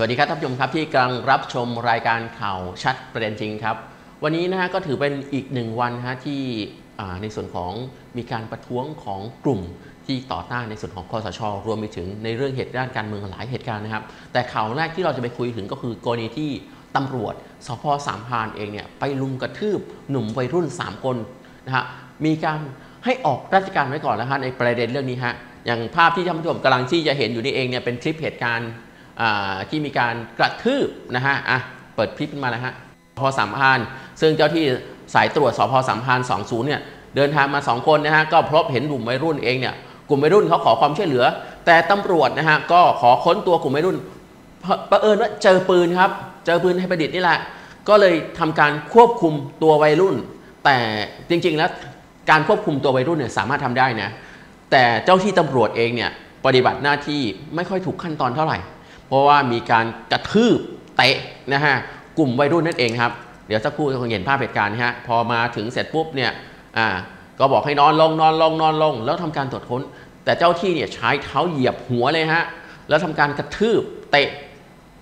สวัสดีครับท่านผู้ชมครับที่กำลังรับชมรายการข่าวชัดประเด็นจริงครับ วันนี้นะฮะก็ถือเป็นอีกหนึ่งวันฮะที่ในส่วนของมีการประท้วงของกลุ่มที่ต่อต้านในส่วนของคอสชรวมไปถึงในเรื่องเหตุด้านการเมืองหลายเหตุการณ์นะครับ แต่ข่าวแรกที่เราจะไปคุยถึงก็คือกรณีที่ตำรวจสพสามพานเองเนี่ยไปลุมกระทืบหนุ่มวัยรุ่น 3 คนนะฮะมีการให้ออกราชการไว้ก่อนแล้วฮะในประเด็นเรื่องนี้ฮะอย่างภาพที่ท่านผู้ชมกำลังที่จะเห็นอยู่นี่เองเนี่ยเป็นคลิปเหตุการณ์ ที่มีการกระทืบนะฮะอะเปิดคลิปขึ้นมาแล้วฮะสพสามพานซึ่งเจ้าที่สายตรวจสพสามพาน20เนี่ยเดินทางมา 2 คนนะฮะก็พบเห็นกลุ่มวัยรุ่นเองเนี่ยกลุ่มวัยรุ่นเขาขอความช่วยเหลือ แต่ตำรวจนะฮะก็ขอค้นตัวกลุ่มวัยรุ่นประเอิญว่าเจอปืนครับ เจอปืนให้ประดิษฐ์นี่แหละ ก็เลยทำการควบคุมตัววัยรุ่น แต่จริงๆแล้วการควบคุมตัววัยรุ่นเนี่ยสามารถทำได้นะแต่เจ้าที่ตำรวจเองเนี่ยปฏิบัติหน้าที่ไม่ค่อยถูกขั้นตอนเท่าไหร่ เพราะว่ามีการกระทืบเตะนะฮะกลุ่มวัยรุ่นนั่นเองครับ เดี๋ยวสักครู่จะคงเห็นภาพเหตุการณ์นะฮะพอมาถึงเสร็จปุ๊บเนี่ยอ่าก็บอกให้นอนลงนอนลงนอนลง แล้วทำการตรวจค้น แต่เจ้าที่เนี่ยใช้เท้าเหยียบหัวเลยฮะแล้วทำการกระทืบเตะ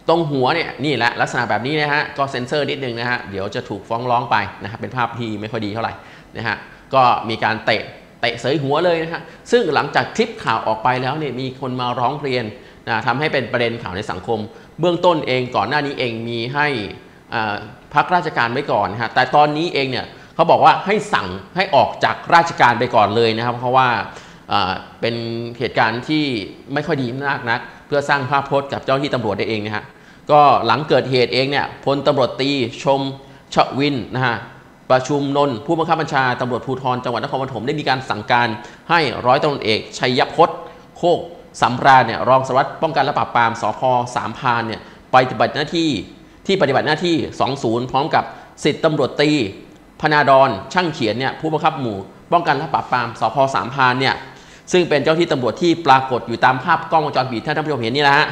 ตรงหัวเนี่ยนี่แหละลักษณะแบบนี้นะฮะก็เซ็นเซอร์นิดนึงนะฮะเดี๋ยวจะถูกฟ้องร้องไปนะครับเป็นภาพที่ไม่ค่อยดีเท่าไหร่นะฮะก็มีการเตะเตะเสยหัวเลยนะฮะซึ่งหลังจากคลิปข่าวออกไปแล้วเนี่ยมีคนมาร้องเรียน นะทำให้เป็นประเด็นข่าวในสังคม เบื้องต้นเองก่อนหน้านี้เองมีให้พักราชการไว้ก่อนนะฮะแต่ตอนนี้เองเนี่ยเขาบอกว่าให้สั่งให้ออกจากราชการไปก่อนเลยนะครับ เพราะว่าเป็นเหตุการณ์ที่ไม่ค่อยดีมากนัก เพื่อสร้างภาพพจน์กับเจ้าหน้าที่ตำรวจได้เองนะฮะก็หลังเกิดเหตุเองเนี่ยพลตำรวจตีชมชวินนะฮะประชุมนนท์ผู้บังคับบัญชาตำรวจภูธรจังหวัดนครปฐมได้มีการสั่งการให้ร้อยตำรวจเอกชัยพจน์โคก สำราญเนี่ยรองสารวัสด์ป้องกันและปราบปรามสพสามพานเนี่ยไปปฏิบัติหน้าที่ที่ปฏิบัติหน้าที่ 20 พร้อมกับสิทธิตำรวจตีพนาดรช่างเขียนเนี่ยผู้บังคับหมู่ ป้องกันและปราบปรามสพสามพานเนี่ยซึ่งเป็นเจ้าที่ตำรวจที่ปรากฏอยู่ตามภาพกล้องวงจรปิดที่ท่านผู้ชมเห็นนี่แหละฮะ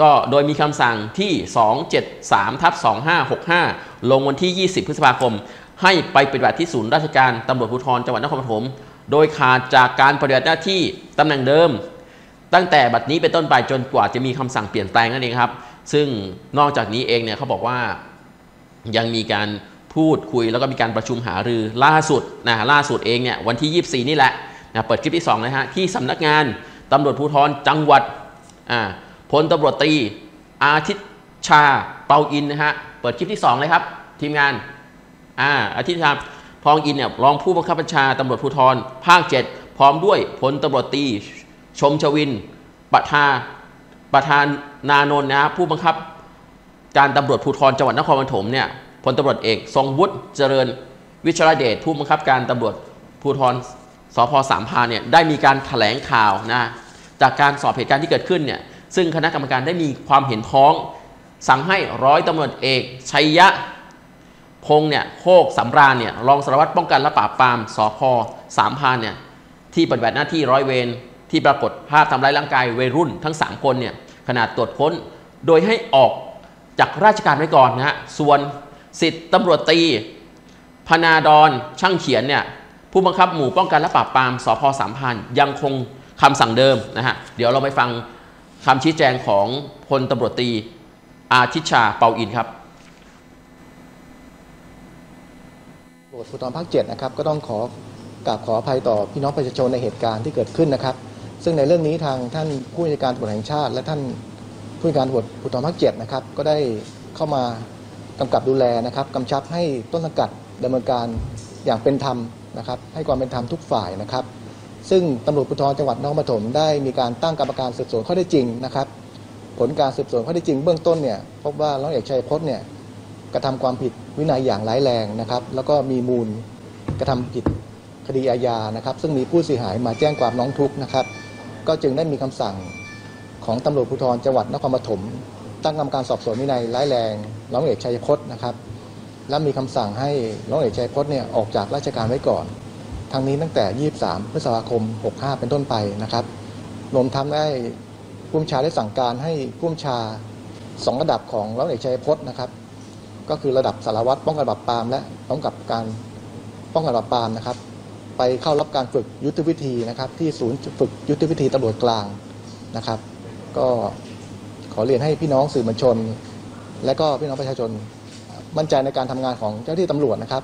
ก็โดยมีคำสั่งที่ 273ทับ2565 ลงวันที่ 20 พฤษภาคม ให้ไปปฏิบัติที่ศูนย์ราชการตำรวจภูธรจังหวัดนครปฐมโดยขาดจากการปฏิบัติหน้าที่ตำแหน่งเดิม ตั้งแต่บัดนี้เป็นต้นไปจนกว่าจะมีคำสั่งเปลี่ยนแปลงนั่นเองครับ ซึ่งนอกจากนี้เองเนี่ยเขาบอกว่ายังมีการพูดคุยแล้วก็มีการประชุมหารือล่าสุดนะล่าสุดเองเนี่ยวันที่ 24 นี่แหละนะเปิดคลิปที่2นะฮะที่สำนักงานตำรวจภูธรจังหวัดอ่าพลตำรวจตรีอาทิตย์ชาเปาอินนะฮะเปิดคลิปที่ 2 เลยครับ ทีมงานอ่าอาทิตย์ชาพองอินเนี่ยรองผู้บังคับบัญชาตำรวจภูธรภาค 7 พร้อมด้วยพลตำรวจตรี ชมชวินประธานประธานนานนท์นะผู้บังคับ การตำรวจภูธรจังหวัดนครปฐมเนี่ยพลตำรวจเอกทรงวุฒิเจริญวิชรเดชผู้บังคับการตำรวจภูธรสพสามพาเนี่ยได้มีการแถลงข่าวนะจากการสอบเหตุการณ์ที่เกิดขึ้นเนี่ยซึ่งคณะกรรมการได้มีความเห็นพ้อง สั่งให้ร้อยตำรวจเอกชัยยะพงษ์เนี่ยโคกสำราญเนี่ยรองสารวัตรป้องกันและปราบปรามสพสามพานเนี่ยที่ปฏิบัติหน้าที่ร้อยเวร ที่ปรากฏภาพทำร้ายร่างกายวัยรุ่นทั้ง 3 คนเนี่ยขนาดตรวจค้น โดยให้ออกจากราชการไว้ก่อนนะฮะส่วนสิทธิ์ตำรวจตีพนาดรช่างเขียนเนี่ยผู้บังคับหมู่ป้องกันและปราบปรามสพสามพรานยังคงคำสั่งเดิมนะฮะเดี๋ยวเราไปฟังคำชี้แจงของพลตำรวจตีอาทิชาเปาอินครับตำรวจภูธรภาคเจ็ดนะครับก็ต้องขอกราบขออภัยต่อพี่น้องประชาชนในเหตุการณ์ที่เกิดขึ้นนะครับ ซึ่งในเรื่องนี้ทางท่านผู้บัญชาการตำรวจแห่งชาติ และท่านผู้บัญชาการตำรวจภูธรภาคเจ็ดนะครับ ก็ได้เข้ามากำกับดูแลนะครับกำชับให้ต้นสังกัดดำเนินการอย่างเป็นธรรมนะครับ ให้ความเป็นธรรมทุกฝ่ายนะครับ ซึ่งตำรวจภูธรจังหวัดนครปฐมได้มีการตั้งกรรมการสืบสวนข้อได้จริงนะครับ ผลการสืบสวนข้อได้จริงเบื้องต้นเนี่ยพบว่าร้อยเอกชัยพจน์เนี่ยกระทำความผิดวินัยอย่างร้ายแรงนะครับ แล้วก็มีมูลกระทำผิดคดีอาญานะครับ ซึ่งมีผู้เสียหายมาแจ้งความร้องทุกข์นะครับ ก็จึงได้มีคำสั่งของตำรวจภูธรจังหวัดนครปฐมตั้งกรรมการสอบสวนวินัยร้ายแรงร้อยเอกชัยพจน์นะครับ และมีคำสั่งให้ร้อยเอกชัยพจน์เนี่ยออกจากราชการไว้ก่อนทั้งนี้ตั้งแต่ 23 พฤษภาคม 65 เป็นต้นไปนะครับรวมทั้งได้ผู้บัญชาได้สั่งการให้ผู้บัญชาสองระดับของร้อยเอกชัยพจน์นะครับ ก็คือระดับสารวัตรป้องกันปราบปรามและพร้อมกับการป้องกันปราบปรามนะครับ ไปเข้ารับการฝึกยุทธวิธีนะครับ ที่ศูนย์ฝึกยุทธวิธีตำรวจกลางนะครับ ก็ขอเรียนให้พี่น้องสื่อมวลชน และก็พี่น้องประชาชนมั่นใจในการทำงานของเจ้าหน้าที่ตำรวจนะครับ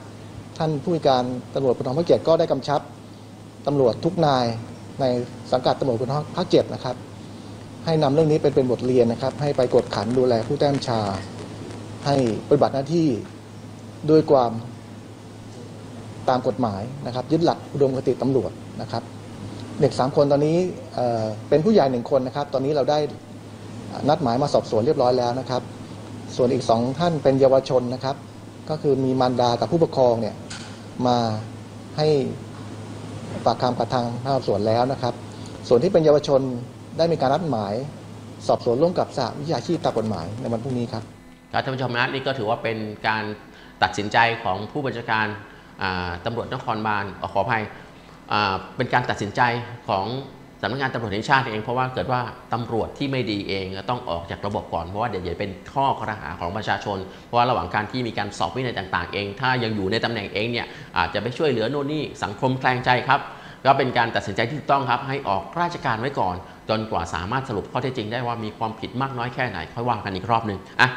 ท่านผู้การตำรวจภูธรภาคเจ็ดก็ได้กำชับตำรวจทุกนายในสังกัดตำรวจภูธรภาคเจ็ดนะครับ ให้นำเรื่องนี้เป็นเป็นบทเรียนนะครับ ให้ไปกดขันดูแลผู้แต้มชา ให้ปฏิบัติหน้าที่ด้วยความ ตามกฎหมายนะครับยึดหลักอุดมคติตำรวจนะครับเด็กสามคนตอนนี้เป็นผู้ใหญ่หนึ่งคนนะครับ ตอนนี้เราได้นัดหมายมาสอบสวนเรียบร้อยแล้วนะครับ ส่วนอีกสองท่านเป็นเยาวชนนะครับ ก็คือมีมารดากับผู้ปกครองเนี่ยมาให้ปากคำกับทางพนักงานสอบสวนแล้วนะครับ ส่วนที่เป็นเยาวชนได้มีการนัดหมายสอบสวนร่วมกับสหวิชาชีพตามกฎหมายในวันพรุ่งนี้ครับครับท่านผู้ชมนะนี่ก็ถือว่าเป็นการตัดสินใจของผู้บัญชาการ ตำรวจนครบาลขออภัยเป็นการตัดสินใจของสำนักงานตำรวจแห่งชาติเองเพราะว่าเกิดว่าตำรวจที่ไม่ดีเองต้องออกจากระบบก่อนเพราะว่าเดี๋ยวจะเป็นข้อกระหาของประชาชน เพราะว่าระหว่างการที่มีการสอบวินัยต่าง ๆ เอง ถ้ายังอยู่ในตำแหน่งเองเนี่ยอาจจะไปช่วยเหลือโน่นนี่สังคมแคลงใจครับก็เป็นการตัดสินใจที่ถูกต้องครับ ให้ออกราชการไว้ก่อน จนกว่าสามารถสรุปข้อเท็จจริงได้ว่ามีความผิดมากน้อยแค่ไหน ค่อยว่ากันอีกรอบหนึ่งอะ